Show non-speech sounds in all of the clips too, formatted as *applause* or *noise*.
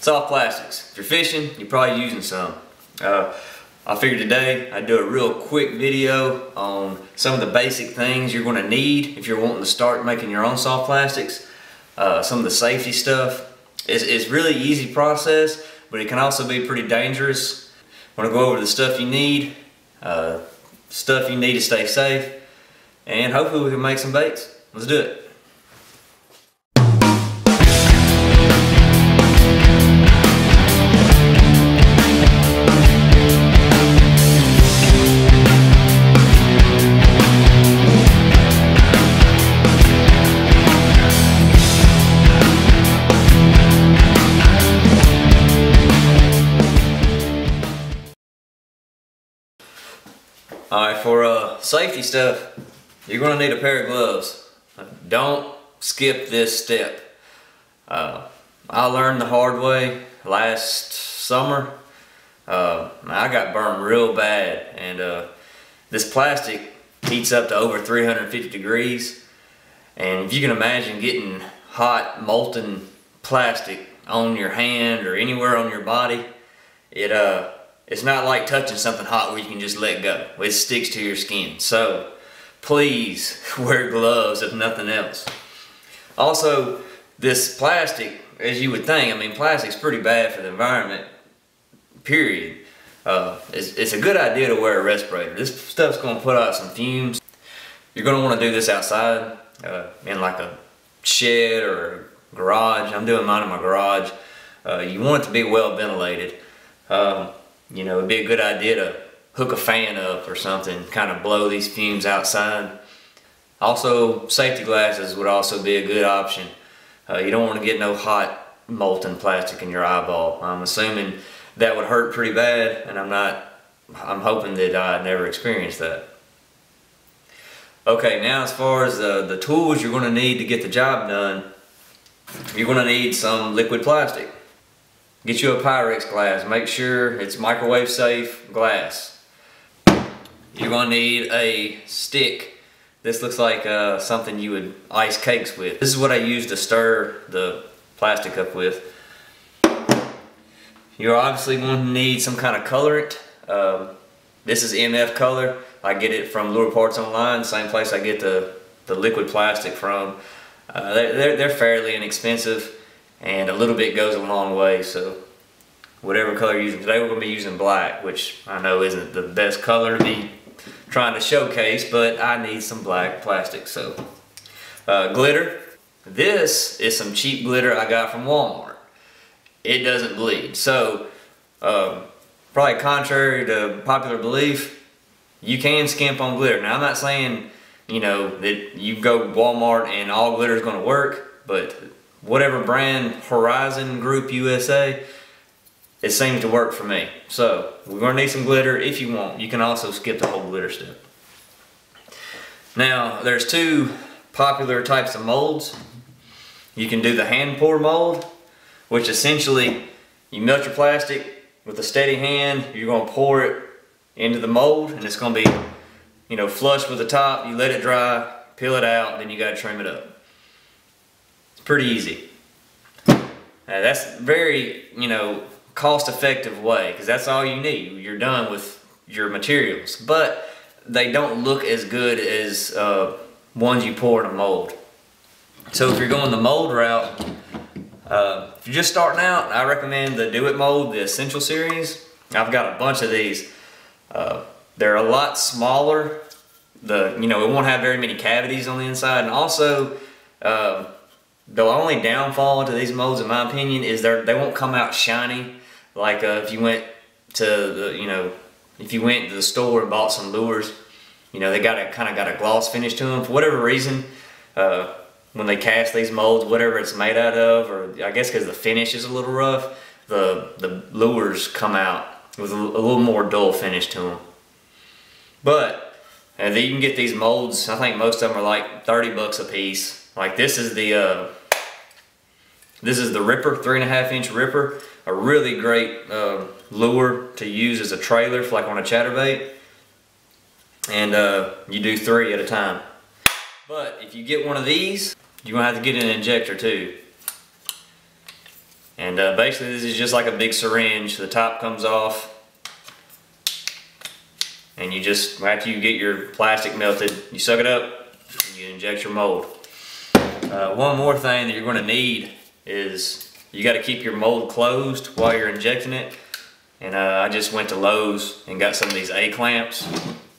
Soft plastics. If you're fishing, you're probably using some. Uh, I figured today I'd do a real quick video on some of the basic things you're going to need if you're wanting to start making your own soft plastics. Uh, some of the safety stuff. It's, it's really easy process, but it can also be pretty dangerous. I'm gonna go over the stuff you need, uh, stuff you need to stay safe, and hopefully we can make some baits. Let's do it. Alright, for uh, safety stuff, you're going to need a pair of gloves. Don't skip this step. Uh, I learned the hard way last summer. Uh, I got burned real bad and uh, this plastic heats up to over 350 degrees and if you can imagine getting hot molten plastic on your hand or anywhere on your body, it uh it's not like touching something hot where you can just let go. It sticks to your skin. So please *laughs* wear gloves if nothing else. Also, this plastic, as you would think, I mean, plastic's pretty bad for the environment, period. Uh, it's, it's a good idea to wear a respirator. This stuff's going to put out some fumes. You're going to want to do this outside uh, in like a shed or a garage. I'm doing mine in my garage. Uh, you want it to be well ventilated. Um, you know, it'd be a good idea to hook a fan up or something, kind of blow these fumes outside. Also, safety glasses would also be a good option. Uh, you don't want to get no hot molten plastic in your eyeball. I'm assuming that would hurt pretty bad, and I'm not, I'm hoping that I never experience that. Okay, now as far as the, the tools you're going to need to get the job done, you're going to need some liquid plastic. Get you a Pyrex glass. Make sure it's microwave safe glass. You're to need a stick. This looks like uh, something you would ice cakes with. This is what I use to stir the plastic up with. You're obviously going to need some kind of colorant. Um, this is MF color. I get it from Lure Parts Online, same place I get the, the liquid plastic from. Uh, they're, they're fairly inexpensive and a little bit goes a long way so whatever color you're using today we're going to be using black which I know isn't the best color to be trying to showcase but I need some black plastic so uh, glitter. This is some cheap glitter I got from Walmart. It doesn't bleed so um, probably contrary to popular belief you can skimp on glitter. Now I'm not saying you know that you go Walmart and all glitter is going to work but whatever brand Horizon Group USA, it seems to work for me. So we're to need some glitter if you want. You can also skip the whole glitter step. Now there's two popular types of molds. You can do the hand pour mold, which essentially you melt your plastic with a steady hand. You're to pour it into the mold and it's to be you know flush with the top. You let it dry, peel it out, then you got to trim it up pretty easy. Uh, that's very, you know, cost-effective way because that's all you need. You're done with your materials, but they don't look as good as uh, ones you pour in a mold. So if you're going the mold route, uh, if you're just starting out, I recommend the Do It Mold, the Essential Series. I've got a bunch of these. Uh, they're a lot smaller. The you know it won't have very many cavities on the inside, and also uh, the only downfall to these molds, in my opinion, is they they won't come out shiny. Like uh, if you went to the, you know, if you went to the store and bought some lures, you know, they got a kind of got a gloss finish to them for whatever reason. Uh, when they cast these molds, whatever it's made out of, or I guess because the finish is a little rough, the the lures come out with a, a little more dull finish to them. But uh, you can get these molds. I think most of them are like 30 bucks a piece. Like this is the uh, this is the Ripper, three and a half inch Ripper. A really great uh, lure to use as a trailer, like on a chatterbait. And uh, you do three at a time. But if you get one of these, you're gonna have to get an injector too. And uh, basically this is just like a big syringe. The top comes off and you just, after you get your plastic melted, you suck it up, you inject your mold. Uh, one more thing that you're gonna need is you gotta keep your mold closed while you're injecting it. And uh, I just went to Lowe's and got some of these A-clamps.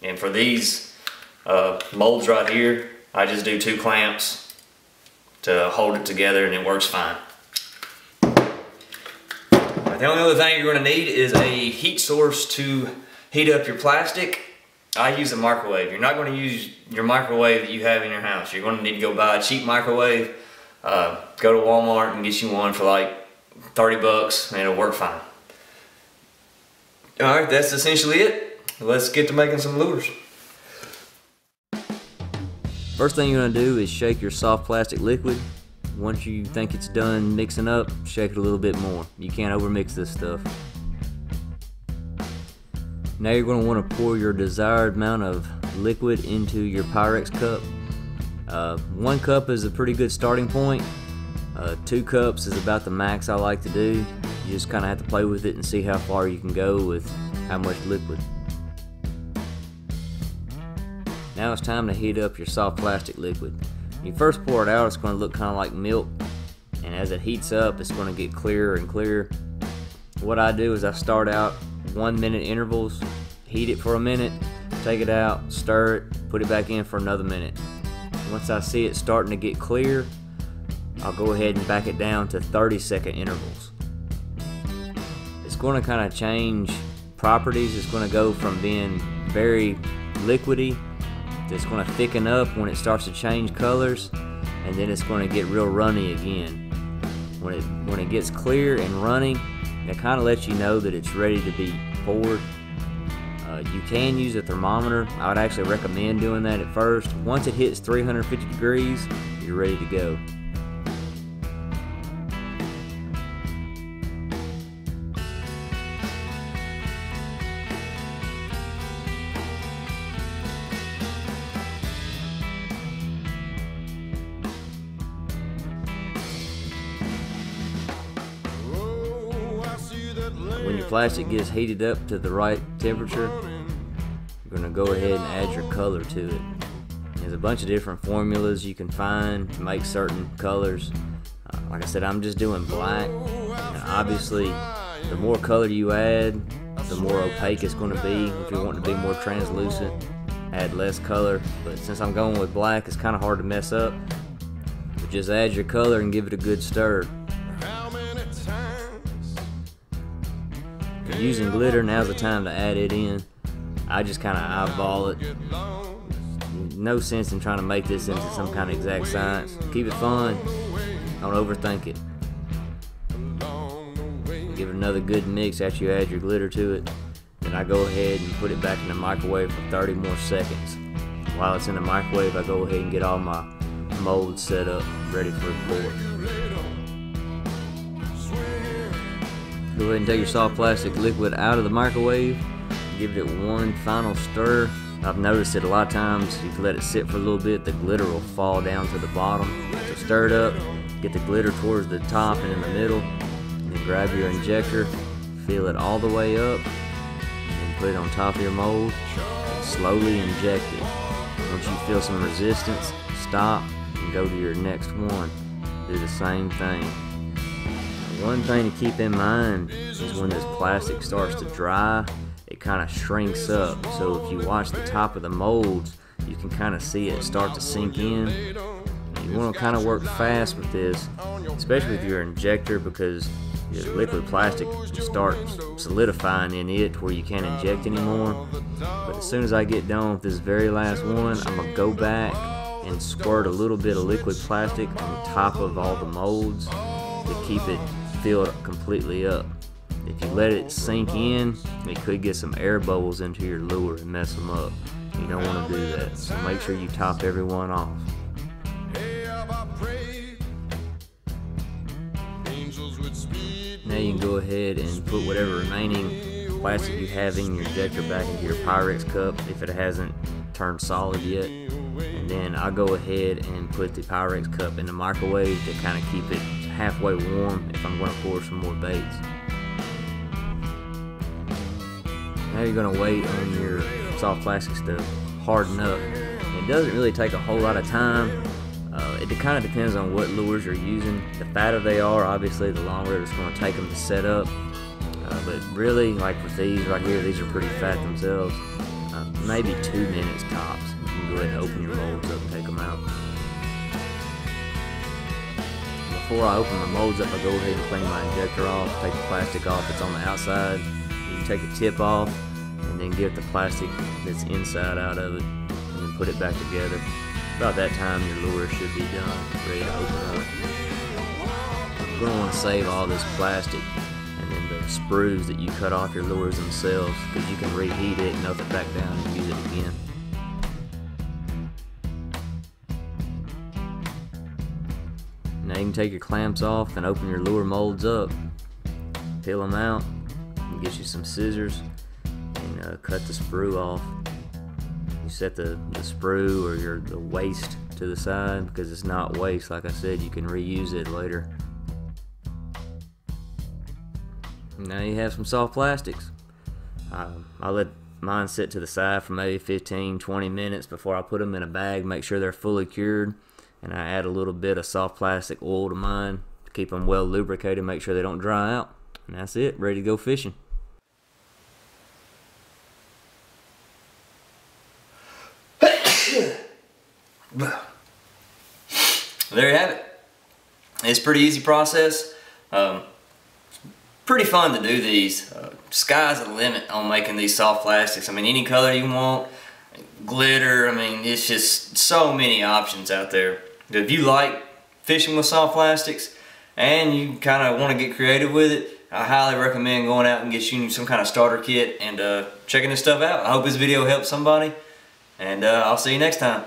And for these uh, molds right here, I just do two clamps to hold it together and it works fine. The only other thing you're gonna need is a heat source to heat up your plastic. I use a microwave. You're not gonna use your microwave that you have in your house. You're gonna need to go buy a cheap microwave. Uh, go to Walmart and get you one for like 30 bucks and it'll work fine. All right, that's essentially it. Let's get to making some lures. First thing you're gonna do is shake your soft plastic liquid once you think it's done mixing up, shake it a little bit more. You can't overmix this stuff. Now you're going to want to pour your desired amount of liquid into your Pyrex cup. Uh, one cup is a pretty good starting point. Uh, two cups is about the max I like to do. You just kind of have to play with it and see how far you can go with how much liquid. Now it's time to heat up your soft plastic liquid. When you first pour it out, it's going to look kind of like milk, and as it heats up, it's going to get clearer and clearer. What I do is I start out one minute intervals, heat it for a minute, take it out, stir it, put it back in for another minute. Once I see it starting to get clear, I'll go ahead and back it down to 30 second intervals. It's going to kind of change properties. It's going to go from being very liquidy it's going to thicken up when it starts to change colors and then it's going to get real runny again. When it, when it gets clear and runny, it kind of lets you know that it's ready to be poured. Uh, you can use a thermometer. I would actually recommend doing that at first. Once it hits 350 degrees, you're ready to go. Plastic gets heated up to the right temperature, you're going to go ahead and add your color to it. There's a bunch of different formulas you can find to make certain colors. Uh, like I said, I'm just doing black. Obviously, the more color you add, the more opaque it's going to be. If you want to be more translucent, add less color. But since I'm going with black, it's kind of hard to mess up. But just add your color and give it a good stir. Using glitter, now's the time to add it in. I just kind of eyeball it. No sense in trying to make this into some kind of exact science. Keep it fun. Don't overthink it. Give it another good mix after you add your glitter to it. Then I go ahead and put it back in the microwave for 30 more seconds. While it's in the microwave, I go ahead and get all my molds set up, ready for the pour. Go ahead and take your soft plastic liquid out of the microwave. Give it one final stir. I've noticed that a lot of times you let it sit for a little bit, the glitter will fall down to the bottom. So stir it up, get the glitter towards the top and in the middle. And then grab your injector, fill it all the way up, and put it on top of your mold. Slowly inject it. Once you feel some resistance, stop and go to your next one. Do the same thing. One thing to keep in mind is when this plastic starts to dry, it kind of shrinks up. So if you watch the top of the molds, you can kind of see it start to sink in. You want to kind of work fast with this, especially with your injector because your liquid plastic starts solidifying in it where you can't inject anymore. But as soon as I get done with this very last one, I'm going to go back and squirt a little bit of liquid plastic on top of all the molds to keep it filled completely up. If you let it sink in, it could get some air bubbles into your lure and mess them up. You don't want to do that, so make sure you top everyone off. Now you can go ahead and put whatever remaining plastic you have in your injector back into your Pyrex cup if it hasn't turned solid yet. And then I'll go ahead and put the Pyrex cup in the microwave to kind of keep it halfway warm if I'm going to pour some more baits. Now you're going to wait on your soft plastics to harden up. It doesn't really take a whole lot of time. Uh, it kind of depends on what lures you're using. The fatter they are, obviously, the longer it's going to take them to set up. Uh, but really, like with these right here, these are pretty fat themselves. Uh, maybe two minutes tops. You can go ahead and open your molds up Before I open my molds up, I go ahead and clean my injector off, take the plastic off that's on the outside. You can take the tip off and then get the plastic that's inside out of it and then put it back together. About that time your lure should be done, ready to open up. You're going to want to save all this plastic and then the sprues that you cut off your lures themselves because you can reheat it, and melt it back down and use it again. Can take your clamps off and open your lure molds up. Peel them out and get you some scissors and uh, cut the sprue off. You set the, the sprue or your the waste to the side because it's not waste. Like I said, you can reuse it later. Now you have some soft plastics. Um, I let mine sit to the side for maybe 15 20 minutes before I put them in a bag, make sure they're fully cured. And I add a little bit of soft plastic oil to mine to keep them well lubricated, make sure they don't dry out. And that's it, ready to go fishing. *coughs* there you have it. It's a pretty easy process. Um, pretty fun to do these. Uh, sky's the limit on making these soft plastics. I mean, any color you want, glitter. I mean, it's just so many options out there. If you like fishing with soft plastics and you kind of want to get creative with it, I highly recommend going out and get you some kind of starter kit and uh, checking this stuff out. I hope this video helps somebody, and uh, I'll see you next time.